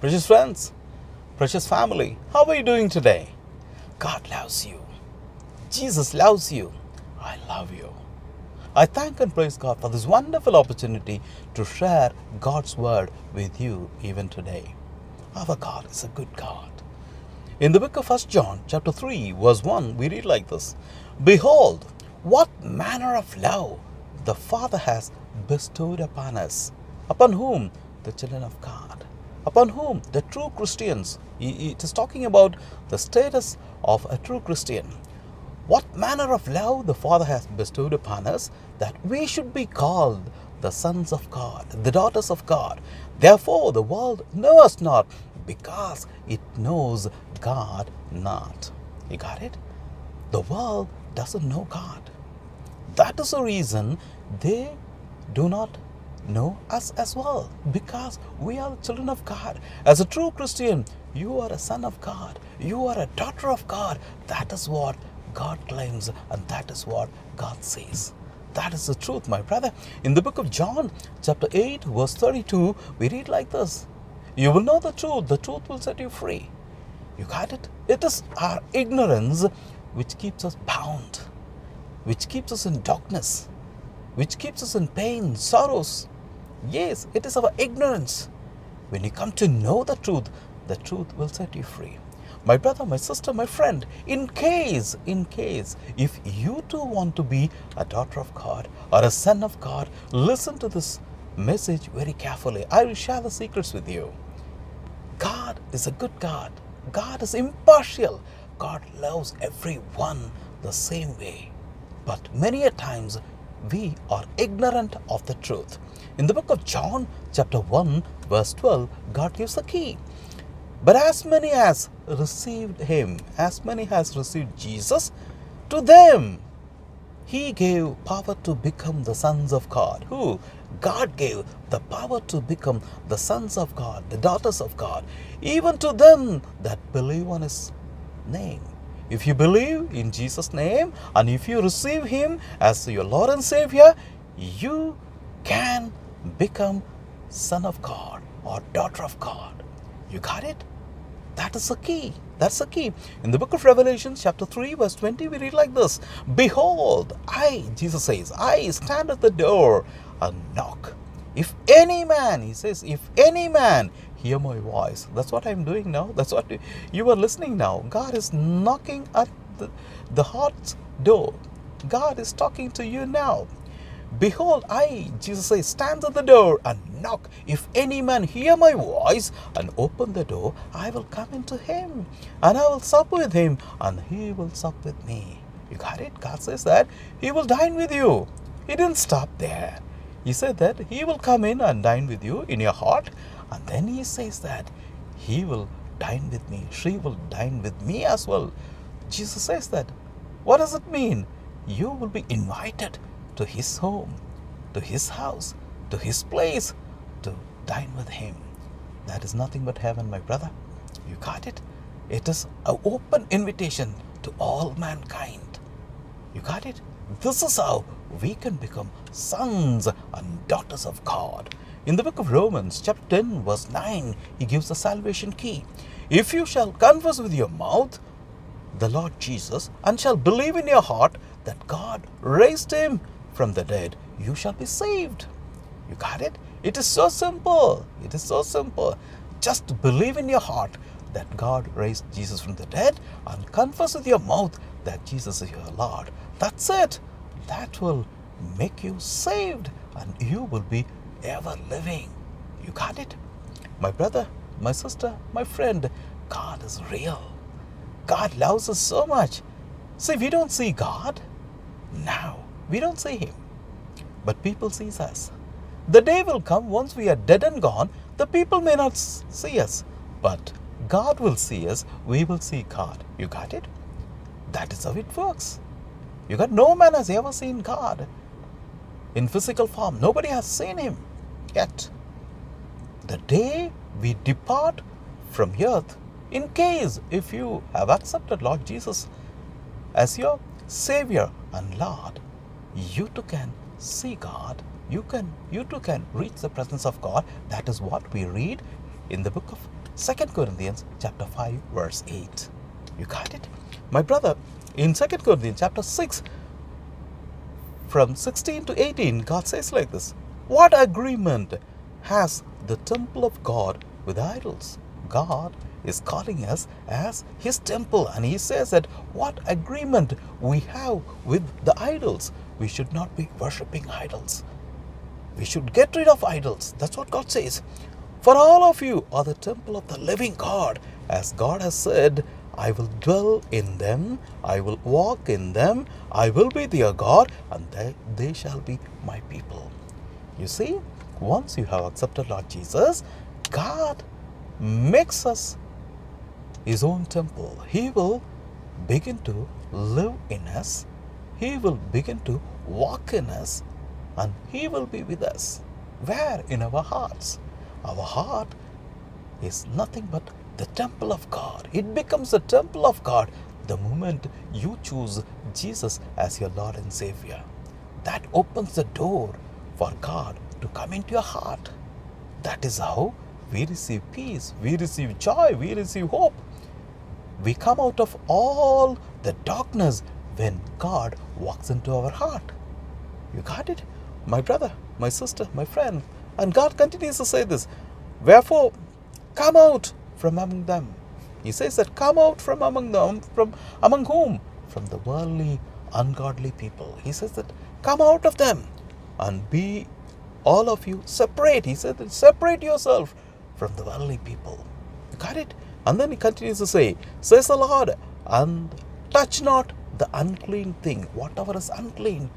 Precious friends, precious family, how are you doing today? God loves you. Jesus loves you. I love you. I thank and praise God for this wonderful opportunity to share God's word with you even today. Our God is a good God. In the book of 1 John, chapter 3, verse 1, we read like this Behold, what manner of love the Father has bestowed upon us. Upon whom? The children of God. Upon whom? The true Christians. It is talking about the status of a true Christian. What manner of love the Father has bestowed upon us that we should be called the sons of God, the daughters of God. Therefore, the world knows not because it knows God not. You got it? The world doesn't know God. That is the reason they do not know us as well because we are the children of God. As a true Christian, you are a son of God, you are a daughter of God. That is what God claims, and that is what God says. That is the truth, my brother. In the book of John, chapter 8, verse 32, we read like this You will know the truth, the truth will set you free. You got it? It is our ignorance which keeps us bound, which keeps us in darkness, which keeps us in pain, sorrows. Yes, it is our ignorance. When you come to know the truth, the truth will set you free. My brother, my sister, my friend, in case, in case, if you too want to be a daughter of God or a son of God, listen to this message very carefully. I will share the secrets with you. God is a good God. God is impartial. God loves everyone the same way. But many a times we are ignorant of the truth. In the book of John, chapter 1, verse 12, God gives the key. But as many as received him, as many as received Jesus, to them he gave power to become the sons of God. Who? God gave the power to become the sons of God, the daughters of God, even to them that believe on his name. If you believe in Jesus' name and if you receive him as your Lord and Savior, you can become son of God or daughter of God. You got it? That is the key. That's the key. In the book of Revelation, chapter 3, verse 20, we read like this Behold, I, Jesus says, I stand at the door and knock. If any man, he says, if any man hear my voice, that's what I'm doing now. That's what you are listening now. God is knocking at the, the heart's door. God is talking to you now. Behold, I, Jesus says, stand at the door and knock. If any man hear my voice and open the door, I will come into him and I will sup with him and he will sup with me. You got it? God says that he will dine with you. He didn't stop there. He said that he will come in and dine with you in your heart. And then he says that he will dine with me. She will dine with me as well. Jesus says that. What does it mean? You will be invited to his home, to his house, to his place, to dine with him. That is nothing but heaven, my brother. You got it? It is an open invitation to all mankind. You got it? This is how we can become sons and daughters of God. In the book of Romans, chapter 10, verse 9, he gives the salvation key. If you shall confess with your mouth the Lord Jesus and shall believe in your heart that God raised him from the dead, you shall be saved. You got it? It is so simple. It is so simple. Just believe in your heart that God raised Jesus from the dead and confess with your mouth that Jesus is your Lord. That's it. That will make you saved and you will be ever living. You got it? My brother, my sister, my friend, God is real. God loves us so much. See, we don't see God now. We don't see him, but people sees us. The day will come once we are dead and gone, the people may not see us, but God will see us, we will see God. You got it? That is how it works. You got no man has ever seen God in physical form. Nobody has seen him yet. The day we depart from earth, in case if you have accepted Lord Jesus as your Savior and Lord, you too can see God. You can you too can reach the presence of God. That is what we read in the book of 2 Corinthians chapter 5 verse 8. You got it? My brother, in 2 Corinthians chapter 6 from 16 to 18, God says like this What agreement has the temple of God with idols? God is calling us as His temple, and He says that what agreement we have with the idols? We should not be worshipping idols. We should get rid of idols. That's what God says. For all of you are the temple of the living God, as God has said, I will dwell in them, I will walk in them, I will be their God, and they, they shall be my people. You see, once you have accepted Lord Jesus, God makes us his own temple. He will begin to live in us, He will begin to walk in us, and He will be with us. Where? In our hearts. Our heart is nothing but the temple of God. It becomes the temple of God the moment you choose Jesus as your Lord and Savior. That opens the door for God to come into your heart. That is how we receive peace, we receive joy, we receive hope. We come out of all the darkness when God walks into our heart. You got it? My brother, my sister, my friend. And God continues to say this Wherefore, come out from among them. He says that come out from among them, from among whom? From the worldly, ungodly people. He says that come out of them and be all of you separate. He said separate yourself from the worldly people. You got it? And then he continues to say, Says the Lord, and touch not the unclean thing. Whatever is unclean,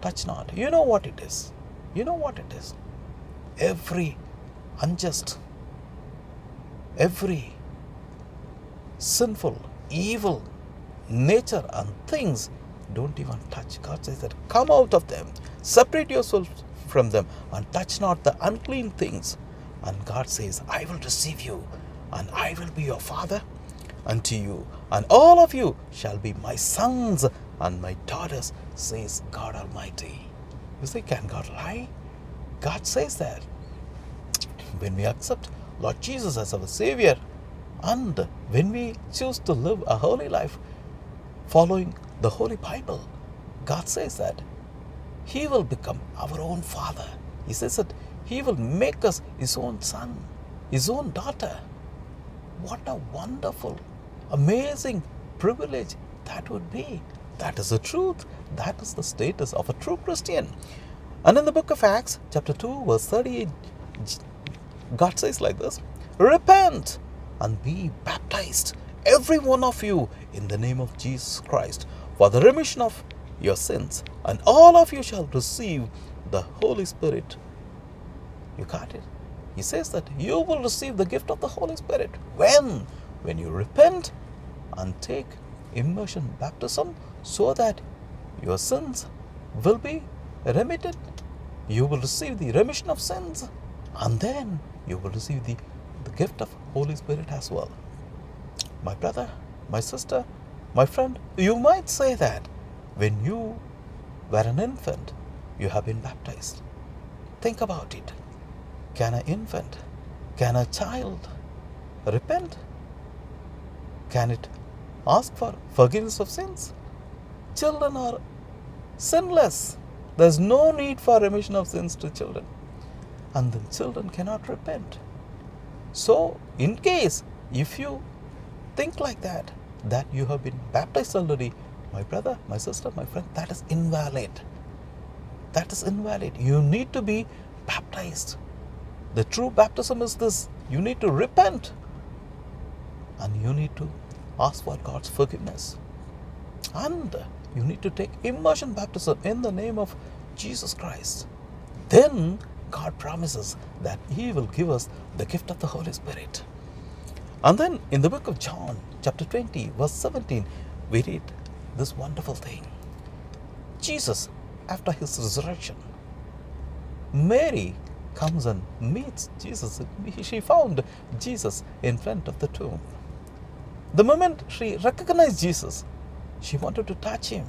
touch not. You know what it is. You know what it is. Every unjust, every sinful, evil nature and things don't even touch. God says that come out of them, separate yourself from them, and touch not the unclean things. And God says, I will receive you, and I will be your father unto you, and all of you shall be my sons and my daughters, says God Almighty. You say, can God lie? God says that when we accept Lord Jesus as our Savior, and when we choose to live a holy life following the Holy Bible, God says that He will become our own Father. He says that He will make us His own son, His own daughter. What a wonderful, amazing privilege that would be. That is the truth. That is the status of a true Christian. And in the book of Acts, chapter 2, verse 38, God says like this Repent and be baptized, every one of you, in the name of Jesus Christ, for the remission of your sins, and all of you shall receive the Holy Spirit. You got it? He says that you will receive the gift of the Holy Spirit. When? When you repent and take immersion baptism so that your sins will be remitted. You will receive the remission of sins and then you will receive the, the gift of Holy Spirit as well. My brother, my sister, my friend, you might say that when you were an infant, you have been baptized. Think about it. Can an infant, can a child repent? Can it ask for forgiveness of sins? Children are sinless. There's no need for remission of sins to children and the children cannot repent. So, in case if you think like that, that you have been baptized already, my brother, my sister, my friend, that is invalid. That is invalid. You need to be baptized. The true baptism is this you need to repent and you need to ask for God's forgiveness. And you need to take immersion baptism in the name of Jesus Christ. Then God promises that He will give us the gift of the Holy Spirit. And then in the book of John, chapter 20, verse 17, we read this wonderful thing. Jesus, after his resurrection, Mary comes and meets Jesus. She found Jesus in front of the tomb. The moment she recognized Jesus, she wanted to touch him.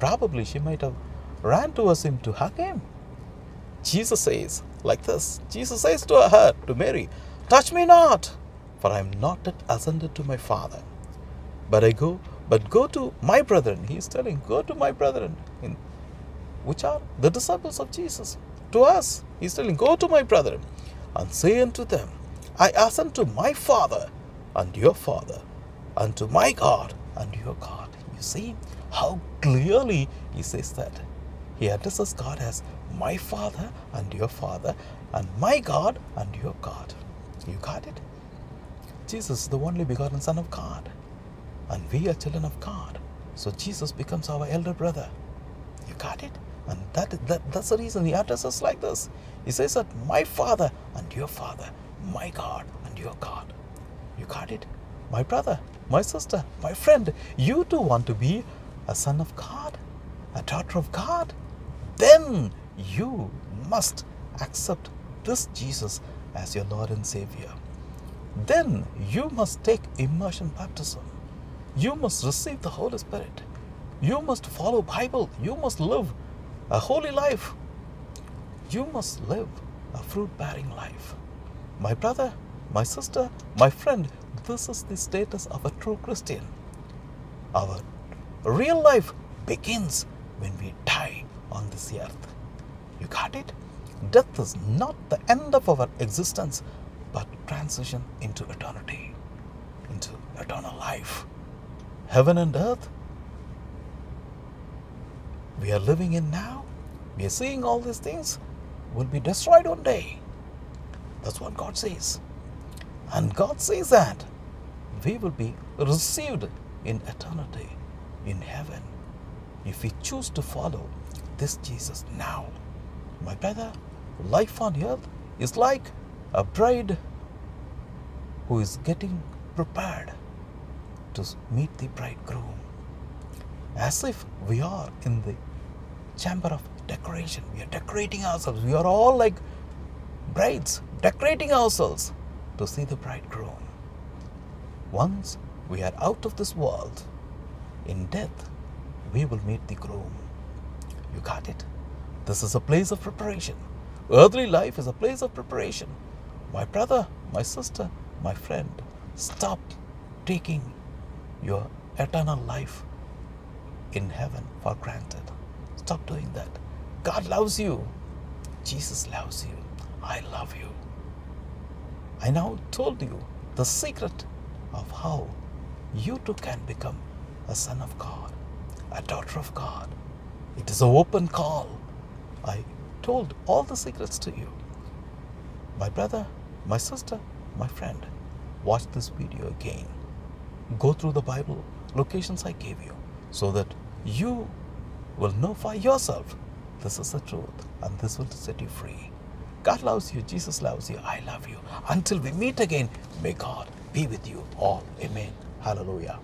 Probably she might have ran towards him to hug him. Jesus says like this Jesus says to her, to Mary, Touch me not, for I am not yet ascended to my Father. But I go, but go to my brethren. He is telling, go to my brethren, in, which are the disciples of Jesus. To us, he is telling, go to my brethren, and say unto them, I ascend to my Father and your Father, and to my God and your God. You see how clearly he says that. He addresses God as my Father and your Father, and my God and your God. You got it? Jesus the only begotten Son of God, and we are children of God. So Jesus becomes our elder brother. You got it? And that, that that's the reason he addresses us like this. He says that my Father and your Father, my God and your God. You got it? My brother, my sister, my friend, you too want to be a son of God, a daughter of God. Then you must accept this Jesus as your Lord and Savior. Then you must take immersion baptism. You must receive the Holy Spirit. You must follow Bible. You must live a holy life. You must live a fruit-bearing life. My brother, my sister, my friend, this is the status of a true Christian. Our real life begins when we die on this earth. You got it? Death is not the end of our existence, but transition into eternity, into eternal life. Heaven and earth, we are living in now, we are seeing all these things, will be destroyed one day. That's what God says. And God says that we will be received in eternity, in heaven, if we choose to follow this Jesus now. My brother, life on earth is like a bride who is getting prepared to meet the bridegroom. As if we are in the chamber of decoration. We are decorating ourselves. We are all like brides, decorating ourselves to see the bridegroom. Once we are out of this world, in death, we will meet the groom. You got it? This is a place of preparation. Earthly life is a place of preparation. My brother, my sister, my friend, stop taking your eternal life in heaven for granted. Stop doing that. God loves you. Jesus loves you. I love you. I now told you the secret of how you too can become a son of God, a daughter of God. It is an open call. I told all the secrets to you. My brother, my sister, my friend, watch this video again. Go through the Bible locations I gave you so that you will know for yourself this is the truth and this will set you free. God loves you, Jesus loves you, I love you. Until we meet again, may God be with you all. Amen. Hallelujah.